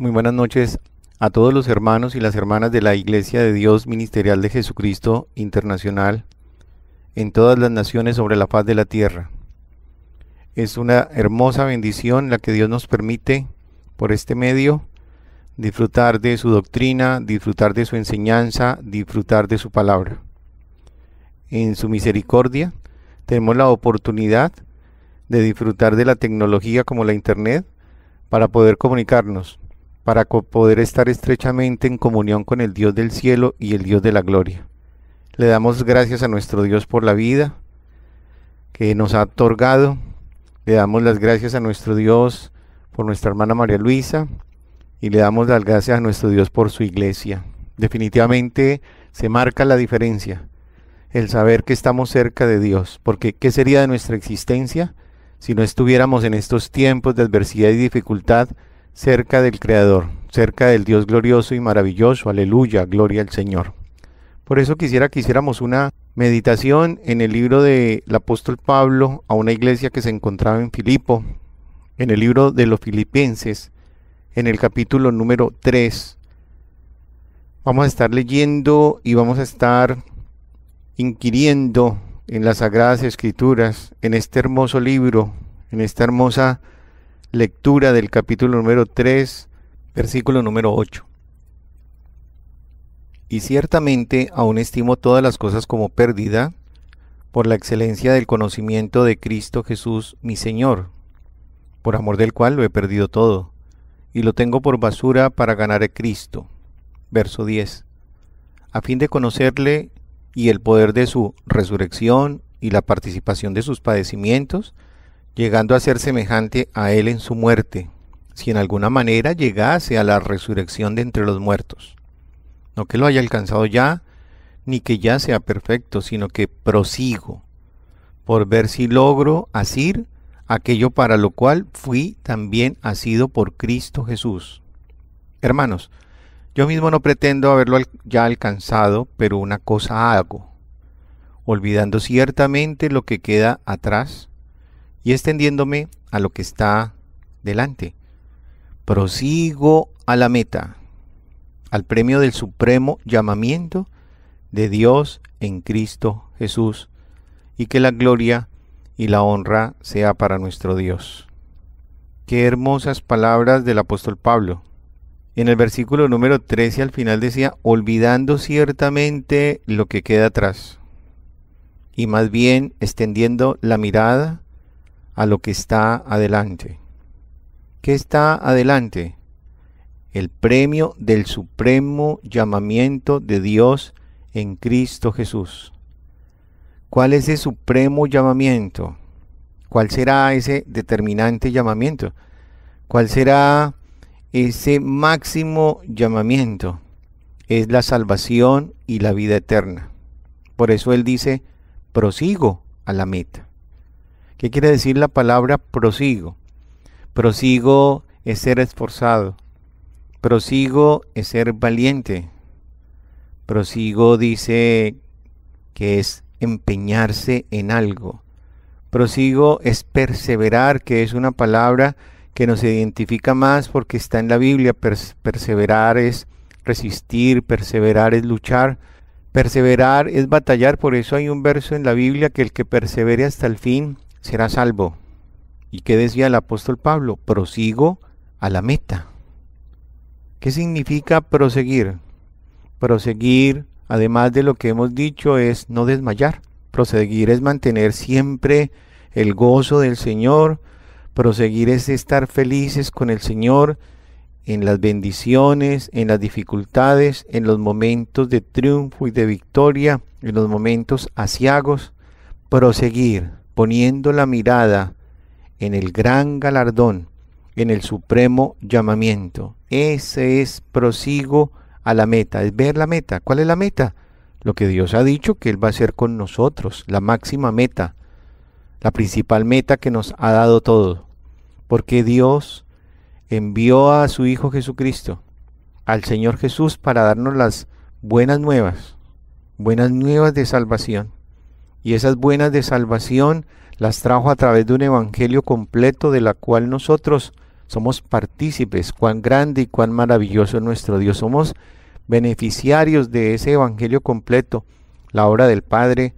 Muy buenas noches a todos los hermanos y las hermanas de la Iglesia de Dios Ministerial de Jesucristo Internacional en todas las naciones sobre la faz de la tierra. Es una hermosa bendición la que Dios nos permite por este medio disfrutar de su doctrina, disfrutar de su enseñanza, disfrutar de su palabra. En su misericordia tenemos la oportunidad de disfrutar de la tecnología como la Internet para poder comunicarnos para poder estar estrechamente en comunión con el Dios del cielo y el Dios de la gloria. Le damos gracias a nuestro Dios por la vida que nos ha otorgado. Le damos las gracias a nuestro Dios por nuestra hermana María Luisa y le damos las gracias a nuestro Dios por su iglesia. Definitivamente se marca la diferencia, el saber que estamos cerca de Dios, porque ¿qué sería de nuestra existencia si no estuviéramos en estos tiempos de adversidad y dificultad? Cerca del Creador, cerca del Dios glorioso y maravilloso. Aleluya, gloria al Señor. Por eso quisiera que hiciéramos una meditación en el libro del apóstol Pablo a una iglesia que se encontraba en Filipo, en el libro de los Filipenses, en el capítulo número 3. Vamos a estar leyendo y vamos a estar inquiriendo en las sagradas escrituras, en este hermoso libro, en esta hermosa lectura del capítulo número 3, versículo número 8. Y ciertamente aún estimo todas las cosas como pérdida por la excelencia del conocimiento de Cristo Jesús mi Señor, por amor del cual lo he perdido todo, y lo tengo por basura para ganar a Cristo. Verso 10. A fin de conocerle y el poder de su resurrección y la participación de sus padecimientos, llegando a ser semejante a él en su muerte, si en alguna manera llegase a la resurrección de entre los muertos. No que lo haya alcanzado ya, ni que ya sea perfecto, sino que prosigo, por ver si logro asir aquello para lo cual fui también asido por Cristo Jesús. Hermanos, yo mismo no pretendo haberlo ya alcanzado, pero una cosa hago, olvidando ciertamente lo que queda atrás y extendiéndome a lo que está delante. Prosigo a la meta, al premio del supremo llamamiento de Dios en Cristo Jesús, y que la gloria y la honra sea para nuestro Dios. Qué hermosas palabras del apóstol Pablo. En el versículo número 13 al final decía, olvidando ciertamente lo que queda atrás, y más bien extendiendo la mirada a lo que está adelante. ¿Qué está adelante? El premio del supremo llamamiento de Dios en Cristo Jesús. ¿Cuál es ese supremo llamamiento? ¿Cuál será ese determinante llamamiento? ¿Cuál será ese máximo llamamiento? Es la salvación y la vida eterna. Por eso Él dice, prosigo a la meta. ¿Qué quiere decir la palabra prosigo? Prosigo es ser esforzado. Prosigo es ser valiente. Prosigo dice que es empeñarse en algo. Prosigo es perseverar, que es una palabra que nos identifica más porque está en la Biblia. perseverar es resistir, perseverar es luchar, perseverar es batallar. Por eso hay un verso en la Biblia que el que persevere hasta el fin será salvo. ¿Y qué decía el apóstol Pablo? Prosigo a la meta. ¿Qué significa proseguir? Proseguir, además de lo que hemos dicho, es no desmayar. Proseguir es mantener siempre el gozo del Señor. Proseguir es estar felices con el Señor en las bendiciones, en las dificultades, en los momentos de triunfo y de victoria, en los momentos asiagos. Proseguir poniendo la mirada en el gran galardón, en el supremo llamamiento. Ese es prosigo a la meta, es ver la meta. ¿Cuál es la meta? Lo que Dios ha dicho que Él va a hacer con nosotros, la máxima meta, la principal meta que nos ha dado todo. Porque Dios envió a su Hijo Jesucristo, al Señor Jesús, para darnos las buenas nuevas, buenas nuevas de salvación y esas buenas de salvación las trajo a través de un evangelio completo de la cual nosotros somos partícipes, cuán grande y cuán maravilloso es nuestro Dios. Somos beneficiarios de ese Evangelio completo, la obra del Padre,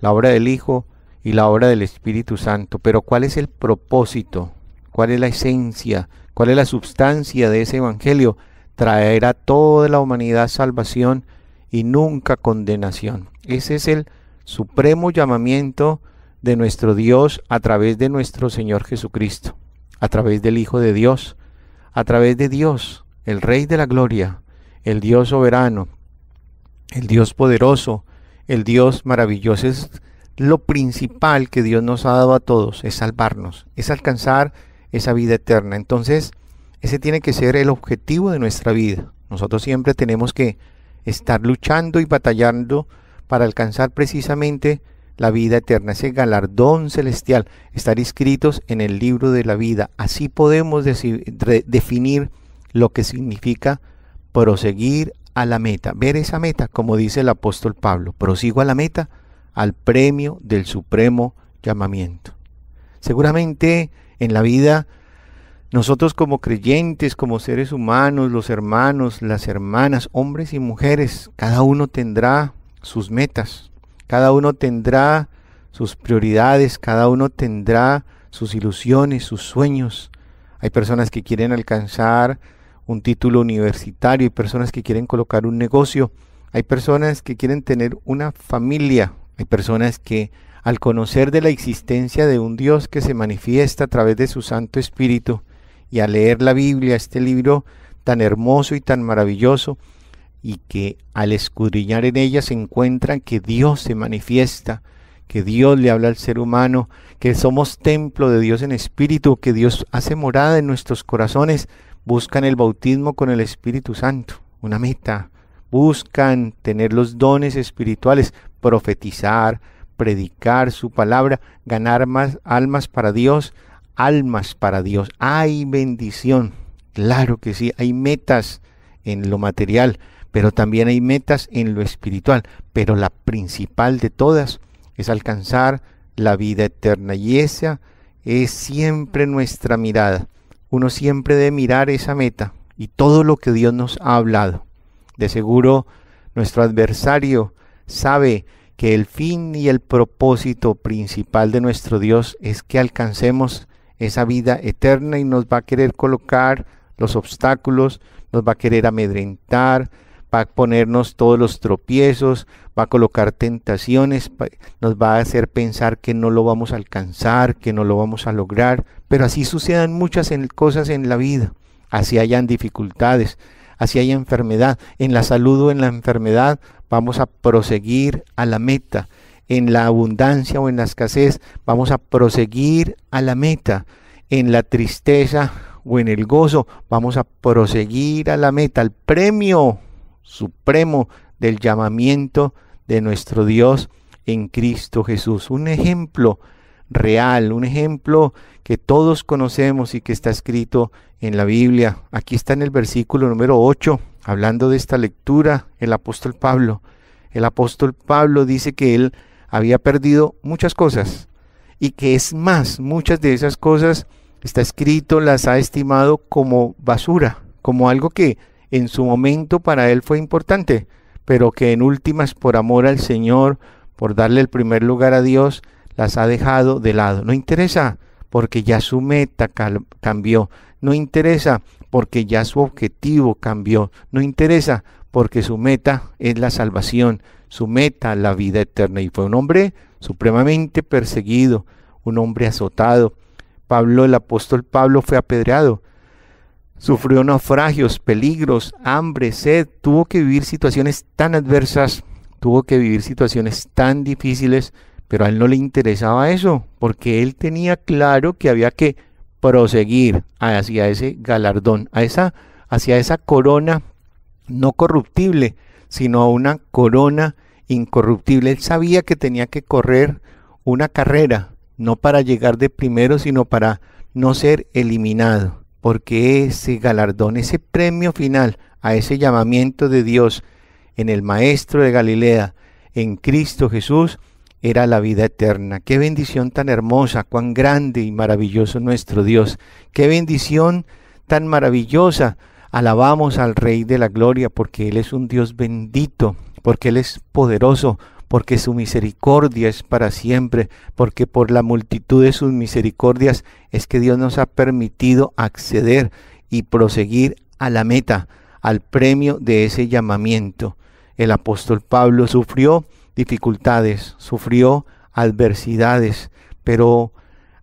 la obra del Hijo y la obra del Espíritu Santo. Pero ¿cuál es el propósito? ¿Cuál es la esencia? ¿Cuál es la substancia de ese Evangelio? Traer a toda la humanidad salvación y nunca condenación. Ese es el supremo llamamiento de nuestro Dios a través de nuestro Señor Jesucristo, a través del Hijo de Dios, a través de Dios, el Rey de la Gloria, el Dios soberano, el Dios poderoso, el Dios maravilloso. Es lo principal que Dios nos ha dado a todos, es salvarnos, es alcanzar esa vida eterna. Entonces, ese tiene que ser el objetivo de nuestra vida. Nosotros siempre tenemos que estar luchando y batallando para alcanzar precisamente la vida eterna, ese galardón celestial, estar inscritos en el libro de la vida. Así podemos definir lo que significa proseguir a la meta, ver esa meta, como dice el apóstol Pablo, prosigo a la meta, al premio del supremo llamamiento. Seguramente en la vida nosotros como creyentes, como seres humanos, los hermanos, las hermanas, hombres y mujeres, cada uno tendrá sus metas, cada uno tendrá sus prioridades, cada uno tendrá sus ilusiones, sus sueños. Hay personas que quieren alcanzar un título universitario, hay personas que quieren colocar un negocio, hay personas que quieren tener una familia, hay personas que al conocer de la existencia de un Dios que se manifiesta a través de su Santo Espíritu y al leer la Biblia, este libro tan hermoso y tan maravilloso, y que al escudriñar en ella se encuentran que Dios se manifiesta, que Dios le habla al ser humano, que somos templo de Dios en espíritu, que Dios hace morada en nuestros corazones, buscan el bautismo con el Espíritu Santo, una meta, buscan tener los dones espirituales, profetizar, predicar su palabra, ganar más almas para Dios, almas para Dios. Hay bendición, claro que sí, hay metas en lo material, pero también hay metas en lo espiritual, pero la principal de todas es alcanzar la vida eterna y esa es siempre nuestra mirada. Uno siempre debe mirar esa meta y todo lo que Dios nos ha hablado. De seguro nuestro adversario sabe que el fin y el propósito principal de nuestro Dios es que alcancemos esa vida eterna y nos va a querer colocar los obstáculos, nos va a querer amedrentar, va a ponernos todos los tropiezos, va a colocar tentaciones, nos va a hacer pensar que no lo vamos a alcanzar, que no lo vamos a lograr, pero así sucedan muchas cosas en la vida, así hayan dificultades, así haya enfermedad, en la salud o en la enfermedad vamos a proseguir a la meta, en la abundancia o en la escasez vamos a proseguir a la meta, en la tristeza o en el gozo vamos a proseguir a la meta, al premio supremo del llamamiento de nuestro Dios en Cristo Jesús. Un ejemplo real, un ejemplo que todos conocemos y que está escrito en la Biblia. Aquí está en el versículo número 8, hablando de esta lectura, el apóstol Pablo. El apóstol Pablo dice que él había perdido muchas cosas y que es más, muchas de esas cosas está escrito, las ha estimado como basura, como algo que en su momento para él fue importante, pero que en últimas por amor al Señor, por darle el primer lugar a Dios, las ha dejado de lado. No interesa porque ya su meta cambió. No interesa porque ya su objetivo cambió. No interesa porque su meta es la salvación, su meta la vida eterna. Y fue un hombre supremamente perseguido, un hombre azotado. Pablo, el apóstol Pablo, fue apedreado. Sufrió naufragios, peligros, hambre, sed, tuvo que vivir situaciones tan adversas, tuvo que vivir situaciones tan difíciles, pero a él no le interesaba eso, porque él tenía claro que había que proseguir hacia ese galardón, a esa, hacia esa corona no corruptible, sino una corona incorruptible. Él sabía que tenía que correr una carrera, no para llegar de primero, sino para no ser eliminado porque ese galardón, ese premio final a ese llamamiento de Dios en el Maestro de Galilea, en Cristo Jesús, era la vida eterna. Qué bendición tan hermosa, cuán grande y maravilloso nuestro Dios. Qué bendición tan maravillosa. Alabamos al Rey de la Gloria porque Él es un Dios bendito, porque Él es poderoso, porque su misericordia es para siempre, porque por la multitud de sus misericordias es que Dios nos ha permitido acceder y proseguir a la meta, al premio de ese llamamiento. El apóstol Pablo sufrió dificultades, sufrió adversidades, pero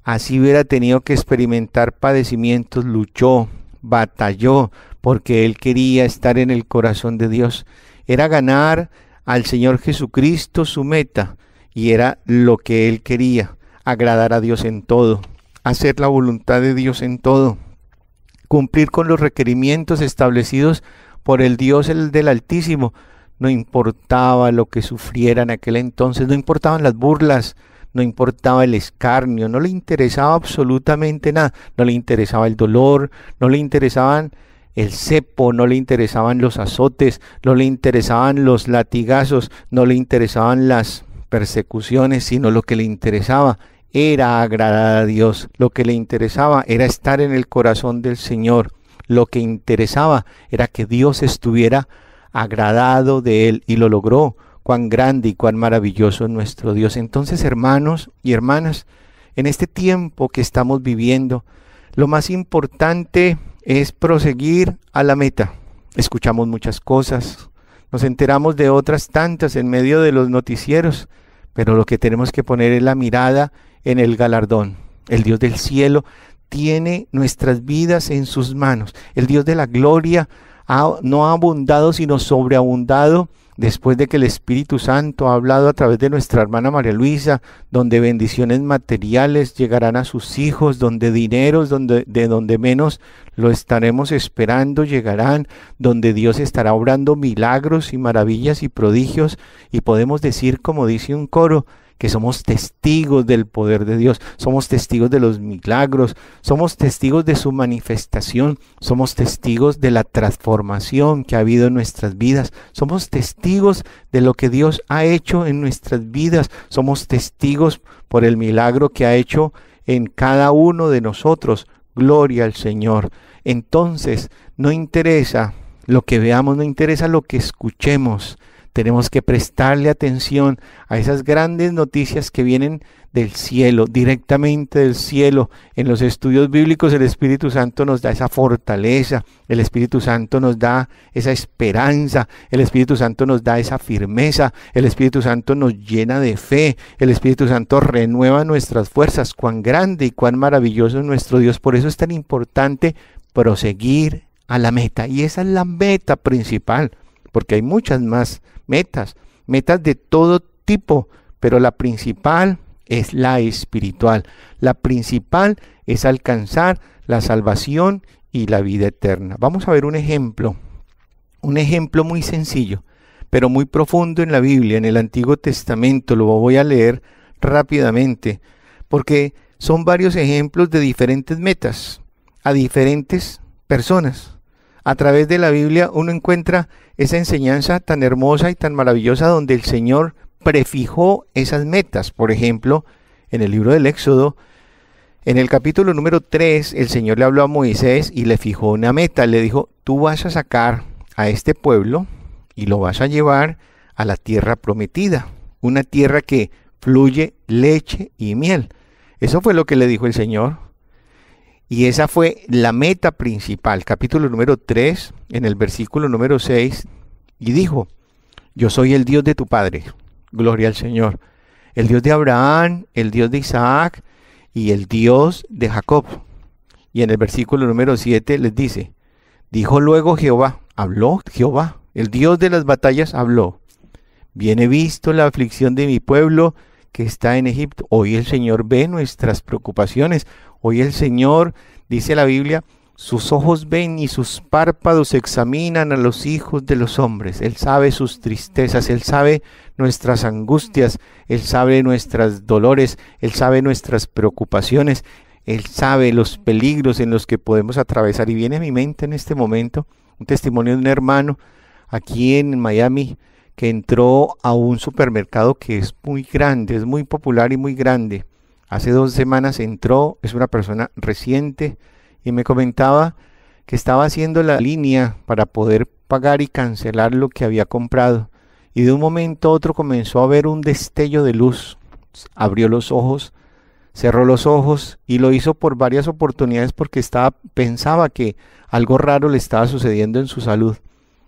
así hubiera tenido que experimentar padecimientos, luchó, batalló, porque él quería estar en el corazón de Dios. Era ganar al Señor Jesucristo su meta, y era lo que él quería, agradar a Dios en todo, hacer la voluntad de Dios en todo, cumplir con los requerimientos establecidos por el Dios el del Altísimo, no importaba lo que sufriera en aquel entonces, no importaban las burlas, no importaba el escarnio, no le interesaba absolutamente nada, no le interesaba el dolor, no le interesaban el cepo, no le interesaban los azotes, no le interesaban los latigazos, no le interesaban las persecuciones, sino lo que le interesaba era agradar a Dios, lo que le interesaba era estar en el corazón del Señor, lo que interesaba era que Dios estuviera agradado de Él y lo logró. Cuán grande y cuán maravilloso es nuestro Dios. Entonces, hermanos y hermanas, en este tiempo que estamos viviendo, lo más importante es proseguir a la meta. Escuchamos muchas cosas, nos enteramos de otras tantas en medio de los noticieros, pero lo que tenemos que poner es la mirada en el galardón. El Dios del cielo tiene nuestras vidas en sus manos. El Dios de la gloria no ha abundado, sino sobreabundado después de que el Espíritu Santo ha hablado a través de nuestra hermana María Luisa, donde bendiciones materiales llegarán a sus hijos, donde dineros donde, de donde menos lo estaremos esperando llegarán, donde Dios estará obrando milagros y maravillas y prodigios, y podemos decir, como dice un coro, que somos testigos del poder de Dios, somos testigos de los milagros, somos testigos de su manifestación, somos testigos de la transformación que ha habido en nuestras vidas, somos testigos de lo que Dios ha hecho en nuestras vidas, somos testigos por el milagro que ha hecho en cada uno de nosotros. Gloria al Señor. Entonces, no interesa lo que veamos, no interesa lo que escuchemos, tenemos que prestarle atención a esas grandes noticias que vienen del cielo, directamente del cielo. En los estudios bíblicos el Espíritu Santo nos da esa fortaleza, el Espíritu Santo nos da esa esperanza, el Espíritu Santo nos da esa firmeza, el Espíritu Santo nos llena de fe, el Espíritu Santo renueva nuestras fuerzas. Cuán grande y cuán maravilloso es nuestro Dios. Por eso es tan importante proseguir a la meta. Y esa es la meta principal, porque hay muchas más metas, metas de todo tipo, pero la principal es la espiritual. La principal es alcanzar la salvación y la vida eterna. Vamos a ver un ejemplo, un ejemplo muy sencillo, pero muy profundo en la Biblia, en el Antiguo Testamento. Lo voy a leer rápidamente, porque son varios ejemplos de diferentes metas a diferentes personas a través de la Biblia uno encuentra esa enseñanza tan hermosa y tan maravillosa donde el Señor prefijó esas metas. Por ejemplo, en el libro del Éxodo, en el capítulo número 3, el Señor le habló a Moisés y le fijó una meta. Le dijo, tú vas a sacar a este pueblo y lo vas a llevar a la tierra prometida, una tierra que fluye leche y miel. Eso fue lo que le dijo el Señor. Y esa fue la meta principal, capítulo número 3, en el versículo número 6, y dijo, yo soy el Dios de tu Padre, gloria al Señor, el Dios de Abraham, el Dios de Isaac y el Dios de Jacob. Y en el versículo número 7 les dice, dijo luego Jehová, habló Jehová, el Dios de las batallas habló, viene visto la aflicción de mi pueblo que está en Egipto. Hoy el Señor ve nuestras preocupaciones, Hoy el Señor, dice la Biblia, sus ojos ven y sus párpados examinan a los hijos de los hombres. Él sabe sus tristezas, Él sabe nuestras angustias, Él sabe nuestros dolores, Él sabe nuestras preocupaciones, Él sabe los peligros en los que podemos atravesar. Y viene a mi mente en este momento un testimonio de un hermano aquí en Miami que entró a un supermercado que es muy grande, es muy popular y muy grande. Hace dos semanas entró, es una persona reciente y me comentaba que estaba haciendo la línea para poder pagar y cancelar lo que había comprado. Y de un momento a otro comenzó a ver un destello de luz. Abrió los ojos, cerró los ojos y lo hizo por varias oportunidades porque estaba, pensaba que algo raro le estaba sucediendo en su salud.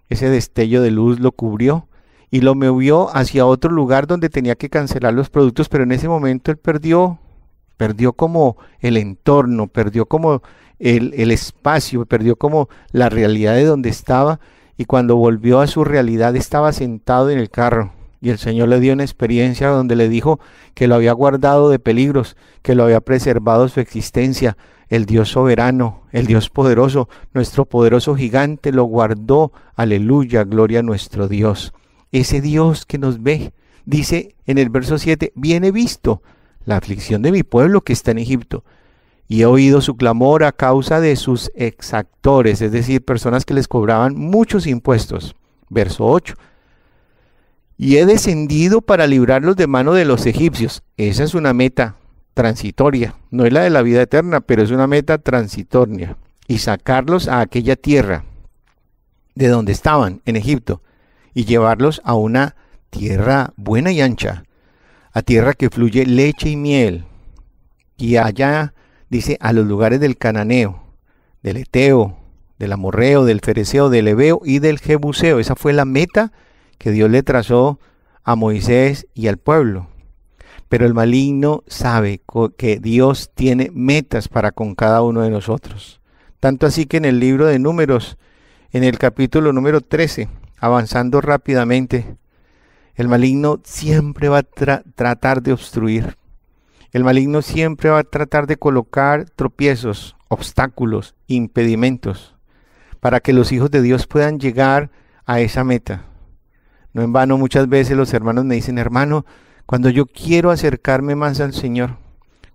Ese destello de luz lo cubrió y lo movió hacia otro lugar donde tenía que cancelar los productos, pero en ese momento él perdió, perdió como el entorno, perdió como el, el espacio, perdió como la realidad de donde estaba y cuando volvió a su realidad estaba sentado en el carro y el Señor le dio una experiencia donde le dijo que lo había guardado de peligros, que lo había preservado su existencia. El Dios soberano, el Dios poderoso, nuestro poderoso gigante lo guardó. Aleluya, gloria a nuestro Dios. Ese Dios que nos ve, dice en el verso 7, viene visto la aflicción de mi pueblo que está en Egipto. Y he oído su clamor a causa de sus exactores, es decir, personas que les cobraban muchos impuestos. Verso 8 y he descendido para librarlos de mano de los egipcios. Esa es una meta transitoria, no es la de la vida eterna, pero es una meta transitoria. Y sacarlos a aquella tierra de donde estaban, en Egipto, y llevarlos a una tierra buena y ancha, a tierra que fluye leche y miel. Y allá, dice, a los lugares del cananeo, del eteo, del amorreo, del fereceo, del ebeo y del jebuseo. Esa fue la meta que Dios le trazó a Moisés y al pueblo. Pero el maligno sabe que Dios tiene metas para con cada uno de nosotros. Tanto así que en el libro de números, en el capítulo número 13, avanzando rápidamente, el maligno siempre va a tratar de obstruir. El maligno siempre va a tratar de colocar tropiezos, obstáculos, impedimentos, para que los hijos de Dios puedan llegar a esa meta. No en vano muchas veces los hermanos me dicen, hermano, cuando yo quiero acercarme más al Señor,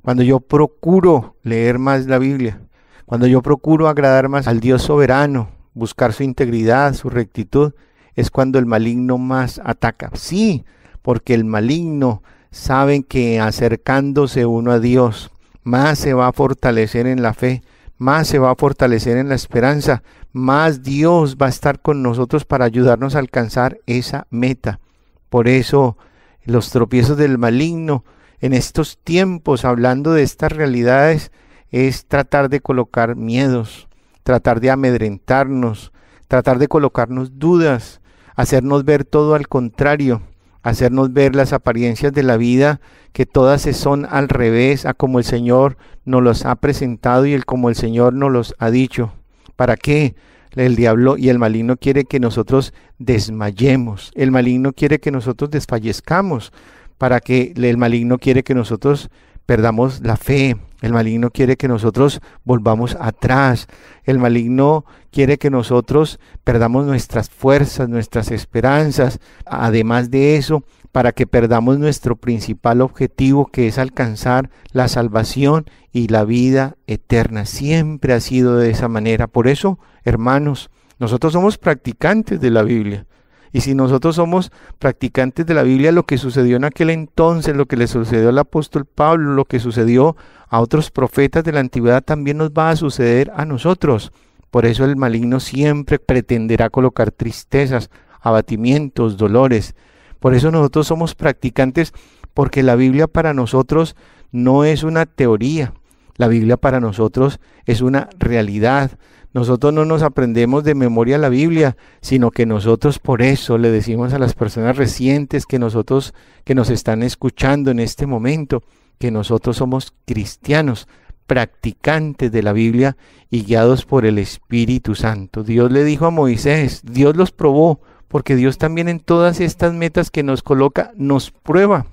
cuando yo procuro leer más la Biblia, cuando yo procuro agradar más al Dios soberano, buscar su integridad, su rectitud, es cuando el maligno más ataca. Sí, porque el maligno sabe que acercándose uno a Dios, más se va a fortalecer en la fe, más se va a fortalecer en la esperanza, más Dios va a estar con nosotros para ayudarnos a alcanzar esa meta. Por eso los tropiezos del maligno en estos tiempos, hablando de estas realidades, es tratar de colocar miedos, tratar de amedrentarnos, tratar de colocarnos dudas, hacernos ver todo al contrario, hacernos ver las apariencias de la vida, que todas son al revés a como el Señor nos los ha presentado y el como el Señor nos los ha dicho. ¿Para qué? El diablo y el maligno quiere que nosotros desmayemos. El maligno quiere que nosotros desfallezcamos. Para que el maligno quiere que nosotros perdamos la fe. El maligno quiere que nosotros volvamos atrás. El maligno quiere que nosotros perdamos nuestras fuerzas, nuestras esperanzas. Además de eso, para que perdamos nuestro principal objetivo que es alcanzar la salvación y la vida eterna. Siempre ha sido de esa manera. Por eso, hermanos, nosotros somos practicantes de la Biblia. Y si nosotros somos practicantes de la Biblia, lo que sucedió en aquel entonces, lo que le sucedió al apóstol Pablo, lo que sucedió a otros profetas de la antigüedad, también nos va a suceder a nosotros. Por eso el maligno siempre pretenderá colocar tristezas, abatimientos, dolores, por eso nosotros somos practicantes porque la Biblia para nosotros no es una teoría, la Biblia para nosotros es una realidad. Nosotros no nos aprendemos de memoria la Biblia, sino que nosotros por eso le decimos a las personas recientes que nosotros que nos están escuchando en este momento que nosotros somos cristianos, practicantes de la Biblia y guiados por el Espíritu Santo. Dios le dijo a Moisés, Dios los probó, porque Dios también en todas estas metas que nos coloca nos prueba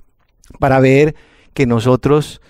para ver que nosotros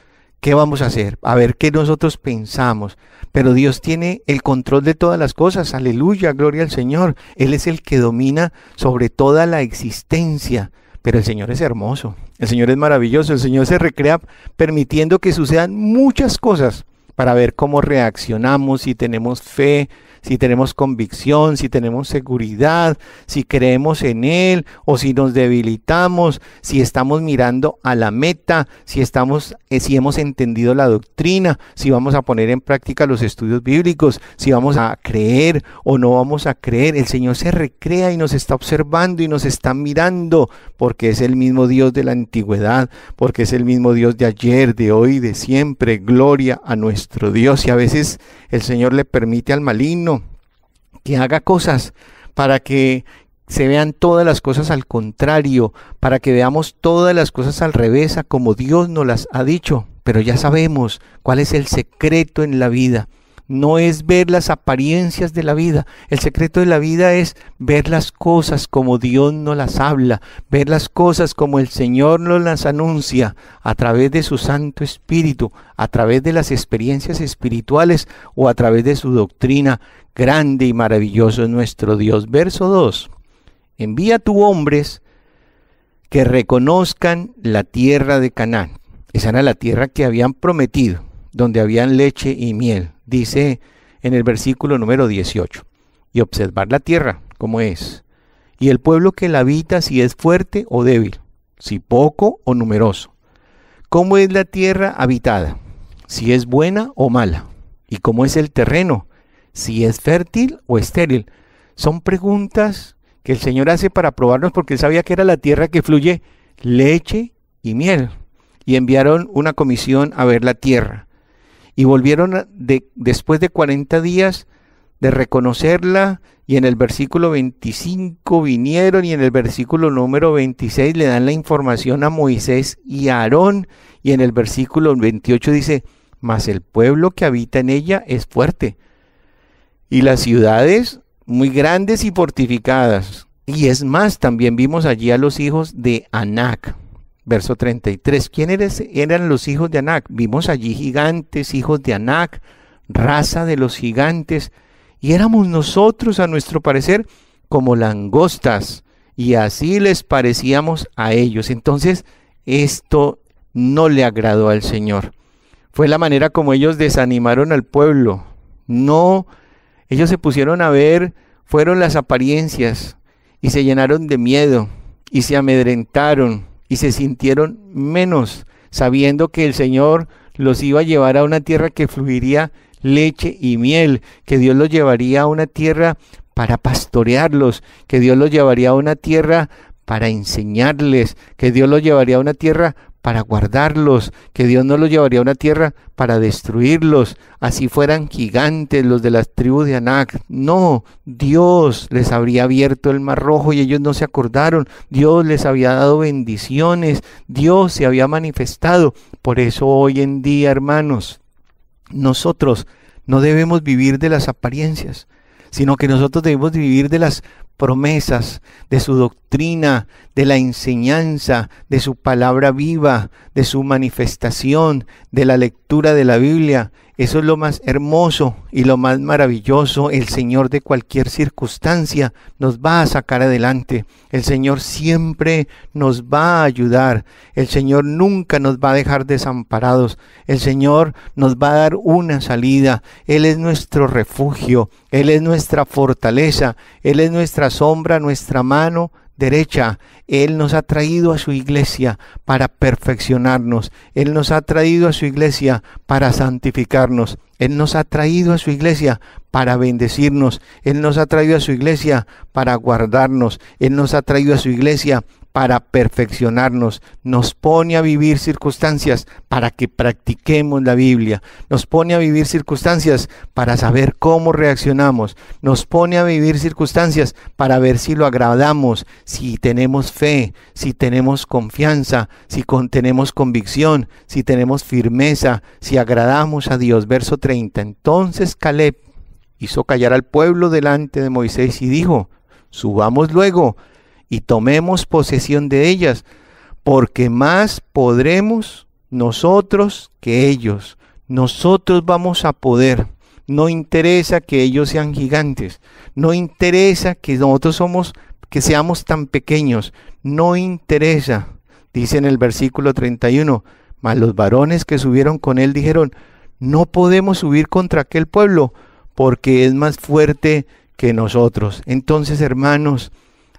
qué vamos a hacer, a ver qué nosotros pensamos. Pero Dios tiene el control de todas las cosas, aleluya, gloria al Señor. Él es el que domina sobre toda la existencia. Pero el Señor es hermoso, el Señor es maravilloso, el Señor se recrea permitiendo que sucedan muchas cosas para ver cómo reaccionamos, si tenemos fe, si tenemos convicción, si tenemos seguridad, si creemos en Él o si nos debilitamos, si estamos mirando a la meta, si estamos, eh, si hemos entendido la doctrina, si vamos a poner en práctica los estudios bíblicos, si vamos a creer o no vamos a creer. El Señor se recrea y nos está observando y nos está mirando porque es el mismo Dios de la antigüedad, porque es el mismo Dios de ayer, de hoy, de siempre. Gloria a nuestro Dios. Y a veces el Señor le permite al maligno que haga cosas para que se vean todas las cosas al contrario, para que veamos todas las cosas al revés, como Dios nos las ha dicho. Pero ya sabemos cuál es el secreto en la vida no es ver las apariencias de la vida. El secreto de la vida es ver las cosas como Dios nos las habla, ver las cosas como el Señor nos las anuncia a través de su Santo Espíritu, a través de las experiencias espirituales o a través de su doctrina. Grande y maravilloso es nuestro Dios. Verso 2. Envía tu hombres que reconozcan la tierra de Canaán. Esa era la tierra que habían prometido, donde habían leche y miel dice en el versículo número 18, y observar la tierra como es, y el pueblo que la habita si es fuerte o débil, si poco o numeroso. ¿Cómo es la tierra habitada? Si es buena o mala. ¿Y cómo es el terreno? Si es fértil o estéril. Son preguntas que el Señor hace para probarnos porque él sabía que era la tierra que fluye leche y miel. Y enviaron una comisión a ver la tierra y volvieron de, después de 40 días de reconocerla y en el versículo 25 vinieron y en el versículo número 26 le dan la información a Moisés y a Aarón y en el versículo 28 dice, mas el pueblo que habita en ella es fuerte y las ciudades muy grandes y fortificadas. Y es más, también vimos allí a los hijos de Anac. Verso 33. ¿Quiénes eran los hijos de Anac? Vimos allí gigantes, hijos de Anac, raza de los gigantes, y éramos nosotros, a nuestro parecer, como langostas, y así les parecíamos a ellos. Entonces, esto no le agradó al Señor. Fue la manera como ellos desanimaron al pueblo. No, ellos se pusieron a ver, fueron las apariencias, y se llenaron de miedo, y se amedrentaron, y se sintieron menos, sabiendo que el Señor los iba a llevar a una tierra que fluiría leche y miel, que Dios los llevaría a una tierra para pastorearlos, que Dios los llevaría a una tierra para enseñarles, que Dios los llevaría a una tierra para guardarlos, que Dios no los llevaría a una tierra para destruirlos, así fueran gigantes los de las tribus de Anac. No, Dios les habría abierto el mar rojo y ellos no se acordaron. Dios les había dado bendiciones, Dios se había manifestado. Por eso hoy en día, hermanos, nosotros no debemos vivir de las apariencias, sino que nosotros debemos vivir de las promesas, de su doctrina, de la enseñanza, de su palabra viva, de su manifestación, de la lectura de la Biblia. Eso es lo más hermoso y lo más maravilloso. El Señor de cualquier circunstancia nos va a sacar adelante. El Señor siempre nos va a ayudar. El Señor nunca nos va a dejar desamparados. El Señor nos va a dar una salida. Él es nuestro refugio. Él es nuestra fortaleza. Él es nuestra sombra, nuestra mano derecha. Él nos ha traído a su iglesia para perfeccionarnos. Él nos ha traído a su iglesia para santificarnos. Él nos ha traído a su iglesia para bendecirnos. Él nos ha traído a su iglesia para guardarnos. Él nos ha traído a su iglesia para perfeccionarnos, nos pone a vivir circunstancias para que practiquemos la Biblia, nos pone a vivir circunstancias para saber cómo reaccionamos, nos pone a vivir circunstancias para ver si lo agradamos, si tenemos fe, si tenemos confianza, si tenemos convicción, si tenemos firmeza, si agradamos a Dios. Verso 30. Entonces Caleb hizo callar al pueblo delante de Moisés y dijo, subamos luego y tomemos posesión de ellas, porque más podremos nosotros que ellos. Nosotros vamos a poder. No interesa que ellos sean gigantes. No interesa que nosotros somos que seamos tan pequeños. No interesa. Dice en el versículo 31, mas los varones que subieron con él dijeron, no podemos subir contra aquel pueblo, porque es más fuerte que nosotros. Entonces, hermanos,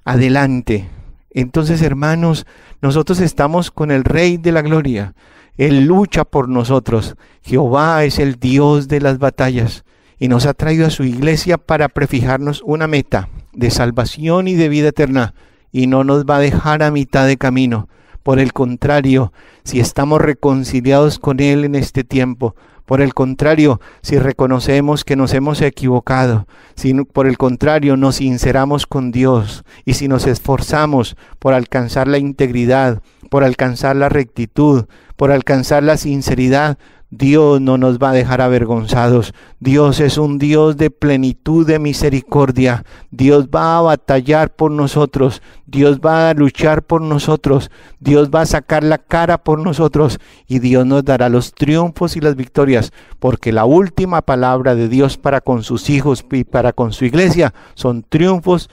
adelante. Entonces, hermanos, nosotros estamos con el Rey de la Gloria. Él lucha por nosotros. Jehová es el Dios de las batallas y nos ha traído a su iglesia para prefijarnos una meta de salvación y de vida eterna y no nos va a dejar a mitad de camino. Por el contrario, si estamos reconciliados con Él en este tiempo, por el contrario, si reconocemos que nos hemos equivocado, si por el contrario nos sinceramos con Dios y si nos esforzamos por alcanzar la integridad, por alcanzar la rectitud, por alcanzar la sinceridad, Dios no nos va a dejar avergonzados. Dios es un Dios de plenitud de misericordia. Dios va a batallar por nosotros. Dios va a luchar por nosotros. Dios va a sacar la cara por nosotros. Y Dios nos dará los triunfos y las victorias. Porque la última palabra de Dios para con sus hijos y para con su iglesia son triunfos,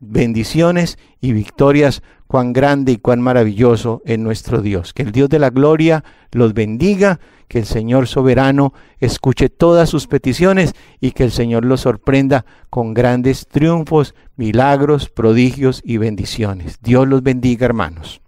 bendiciones y victorias cuán grande y cuán maravilloso es nuestro Dios. Que el Dios de la gloria los bendiga, que el Señor soberano escuche todas sus peticiones y que el Señor los sorprenda con grandes triunfos, milagros, prodigios y bendiciones. Dios los bendiga, hermanos.